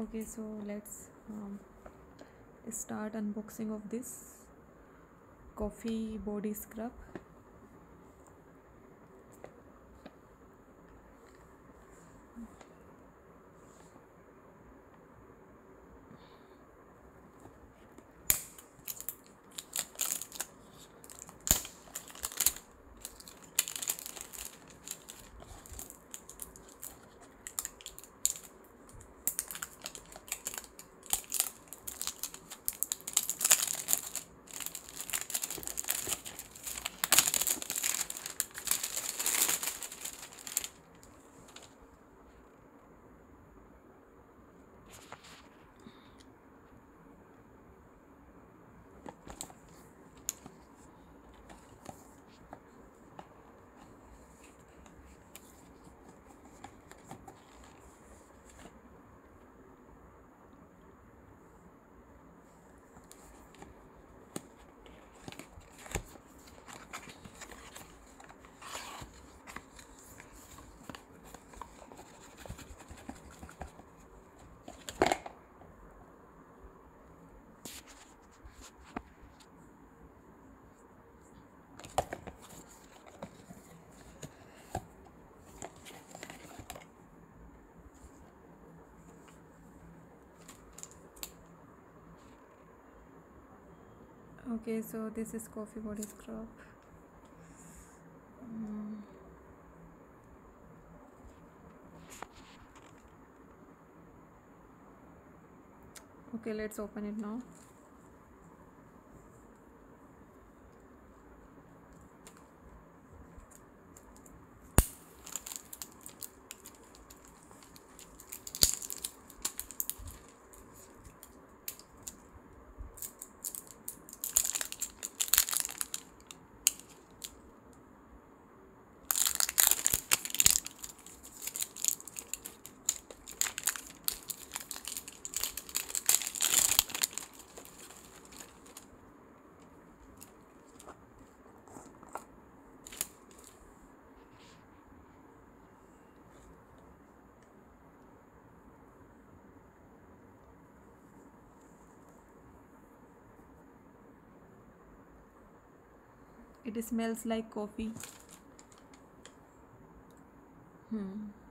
okay so let's um, start unboxing of this coffee body scrub okay so this is coffee body scrub Mm. okay let's open it now it smells like coffee. Hmm